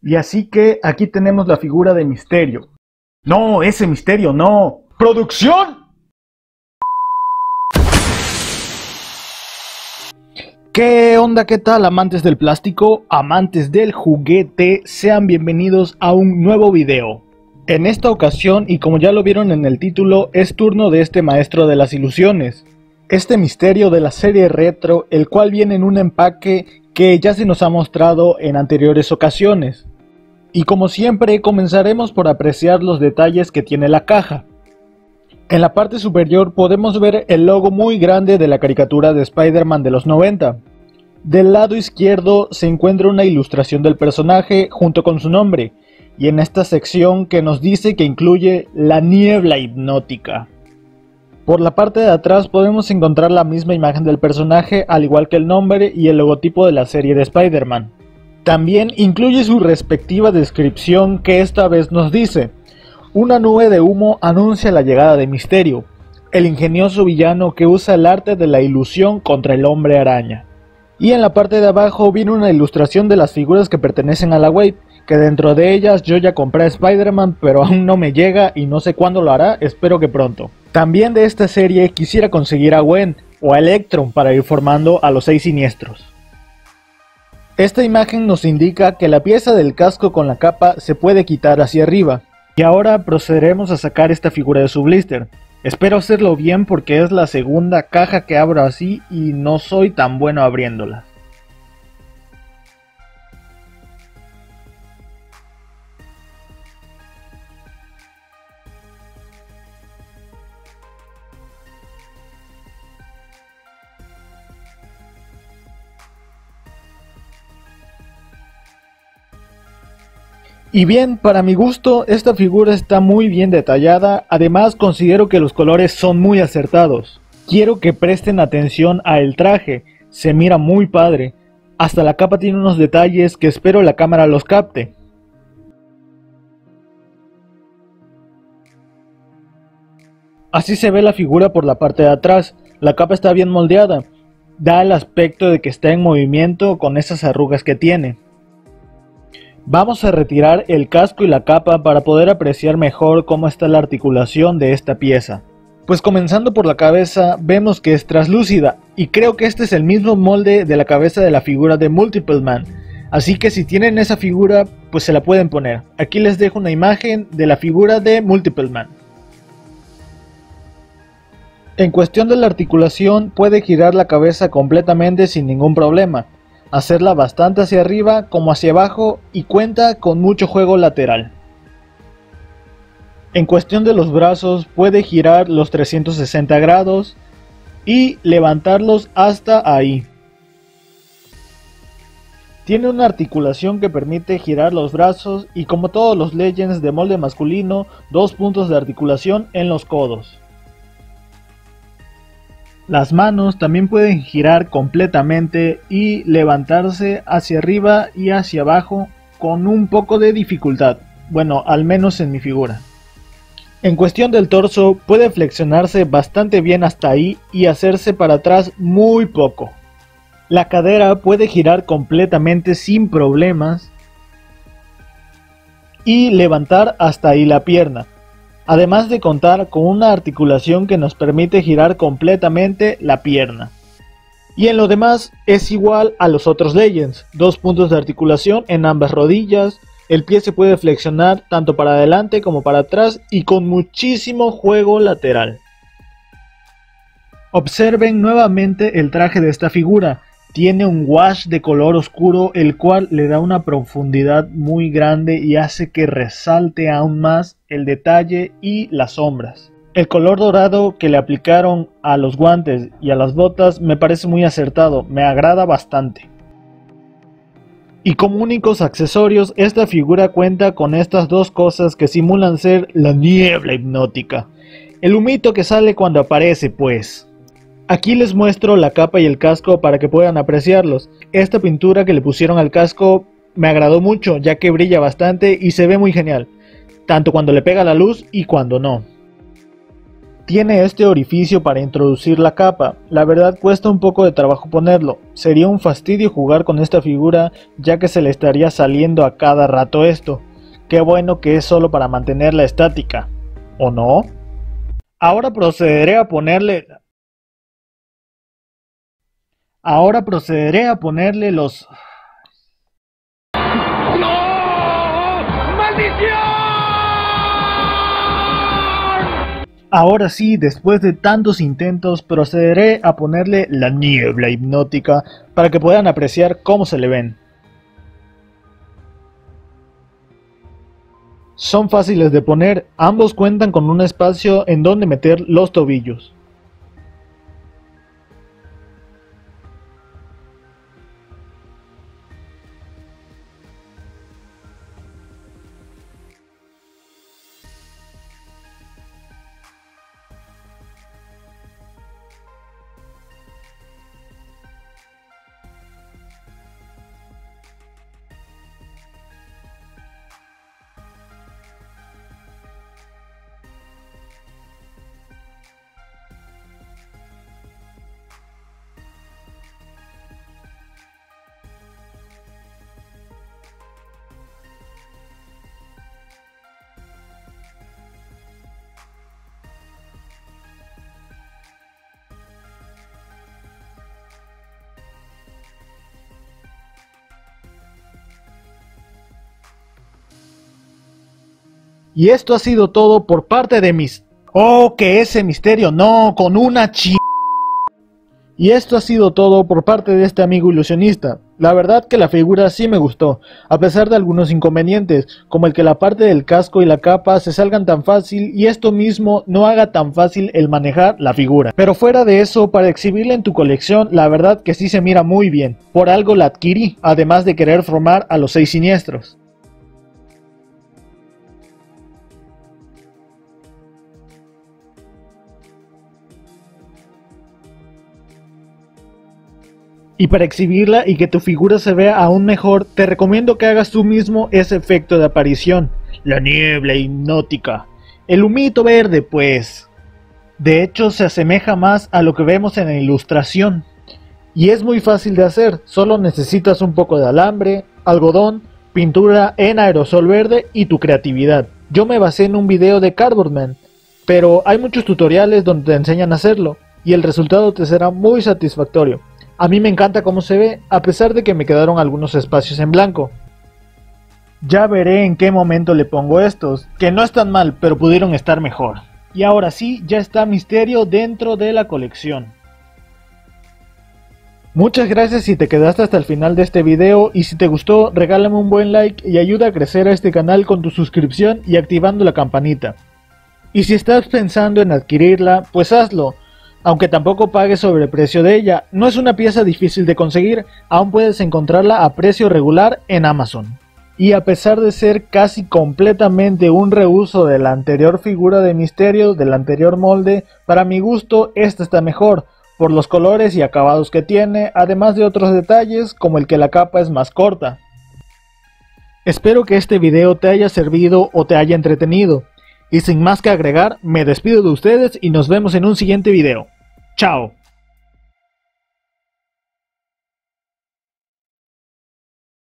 Y así que aquí tenemos la figura de Misterio. No, ese Misterio no. ¡Producción! ¿Qué onda? ¿Qué tal amantes del plástico? Amantes del juguete, sean bienvenidos a un nuevo video. En esta ocasión, y como ya lo vieron en el título, es turno de este maestro de las ilusiones. Este misterio de la serie retro, el cual viene en un empaque que ya se nos ha mostrado en anteriores ocasiones. Y como siempre, comenzaremos por apreciar los detalles que tiene la caja. En la parte superior podemos ver el logo muy grande de la caricatura de Spider-Man de los 90. Del lado izquierdo se encuentra una ilustración del personaje junto con su nombre, y en esta sección que nos dice que incluye la niebla hipnótica. Por la parte de atrás podemos encontrar la misma imagen del personaje al igual que el nombre y el logotipo de la serie de Spider-Man. También incluye su respectiva descripción que esta vez nos dice, una nube de humo anuncia la llegada de Misterio, el ingenioso villano que usa el arte de la ilusión contra el hombre araña. Y en la parte de abajo viene una ilustración de las figuras que pertenecen a la Wave, que dentro de ellas yo ya compré a Spider-Man, pero aún no me llega y no sé cuándo lo hará, espero que pronto. También de esta serie quisiera conseguir a Gwen o a Electron para ir formando a los seis siniestros. Esta imagen nos indica que la pieza del casco con la capa se puede quitar hacia arriba. Y ahora procederemos a sacar esta figura de su blister. Espero hacerlo bien porque es la segunda caja que abro así y no soy tan bueno abriéndola. Y bien, para mi gusto, esta figura está muy bien detallada, además considero que los colores son muy acertados. Quiero que presten atención a el traje, se mira muy padre, hasta la capa tiene unos detalles que espero la cámara los capte. Así se ve la figura por la parte de atrás, la capa está bien moldeada, da el aspecto de que está en movimiento con esas arrugas que tiene. Vamos a retirar el casco y la capa para poder apreciar mejor cómo está la articulación de esta pieza. Pues comenzando por la cabeza vemos que es traslúcida y creo que este es el mismo molde de la cabeza de la figura de Multiple Man. Así que si tienen esa figura pues se la pueden poner. Aquí les dejo una imagen de la figura de Multiple Man. En cuestión de la articulación puede girar la cabeza completamente sin ningún problema hacerla bastante hacia arriba como hacia abajo y cuenta con mucho juego lateral. En cuestión de los brazos puede girar los 360 grados y levantarlos hasta ahí. Tiene una articulación que permite girar los brazos y como todos los Legends de molde masculino, dos puntos de articulación en los codos. Las manos también pueden girar completamente y levantarse hacia arriba y hacia abajo con un poco de dificultad, bueno, al menos en mi figura. En cuestión del torso, puede flexionarse bastante bien hasta ahí y hacerse para atrás muy poco. La cadera puede girar completamente sin problemas y levantar hasta ahí la pierna, además de contar con una articulación que nos permite girar completamente la pierna. Y en lo demás es igual a los otros Legends, dos puntos de articulación en ambas rodillas, el pie se puede flexionar tanto para adelante como para atrás y con muchísimo juego lateral. Observen nuevamente el traje de esta figura, tiene un wash de color oscuro el cual le da una profundidad muy grande y hace que resalte aún más el detalle y las sombras. El color dorado que le aplicaron a los guantes y a las botas me parece muy acertado, me agrada bastante. Y como únicos accesorios, esta figura cuenta con estas dos cosas que simulan ser la niebla hipnótica. El humito que sale cuando aparece, pues. Aquí les muestro la capa y el casco para que puedan apreciarlos. Esta pintura que le pusieron al casco me agradó mucho ya que brilla bastante y se ve muy genial, tanto cuando le pega la luz y cuando no. Tiene este orificio para introducir la capa, la verdad cuesta un poco de trabajo ponerlo, sería un fastidio jugar con esta figura ya que se le estaría saliendo a cada rato esto. Qué bueno que es solo para mantenerla estática, ¿o no? Ahora procederé a ponerle... Ahora procederé a ponerle los... Ahora sí, después de tantos intentos, procederé a ponerle la niebla hipnótica para que puedan apreciar cómo se le ven. Son fáciles de poner, ambos cuentan con un espacio en donde meter los tobillos. Y esto ha sido todo por parte de mis... Oh, que ese misterio no, con una ch... Y esto ha sido todo por parte de este amigo ilusionista. La verdad que la figura sí me gustó, a pesar de algunos inconvenientes, como el que la parte del casco y la capa se salgan tan fácil y esto mismo no haga tan fácil el manejar la figura. Pero fuera de eso, para exhibirla en tu colección, la verdad que sí se mira muy bien. Por algo la adquirí, además de querer formar a los seis siniestros. Y para exhibirla y que tu figura se vea aún mejor, te recomiendo que hagas tú mismo ese efecto de aparición. La niebla hipnótica. El humito verde, pues. De hecho, se asemeja más a lo que vemos en la ilustración. Y es muy fácil de hacer, solo necesitas un poco de alambre, algodón, pintura en aerosol verde y tu creatividad. Yo me basé en un video de Cardboardman, pero hay muchos tutoriales donde te enseñan a hacerlo, y el resultado te será muy satisfactorio. A mí me encanta cómo se ve, a pesar de que me quedaron algunos espacios en blanco. Ya veré en qué momento le pongo estos, que no están mal, pero pudieron estar mejor. Y ahora sí, ya está Misterio dentro de la colección. Muchas gracias si te quedaste hasta el final de este video y si te gustó regálame un buen like y ayuda a crecer a este canal con tu suscripción y activando la campanita. Y si estás pensando en adquirirla, pues hazlo, aunque tampoco pagues sobre el precio de ella, no es una pieza difícil de conseguir, aún puedes encontrarla a precio regular en Amazon. Y a pesar de ser casi completamente un reuso de la anterior figura de misterio del anterior molde, para mi gusto esta está mejor, por los colores y acabados que tiene, además de otros detalles como el que la capa es más corta. Espero que este video te haya servido o te haya entretenido. Y sin más que agregar, me despido de ustedes y nos vemos en un siguiente video. Chao.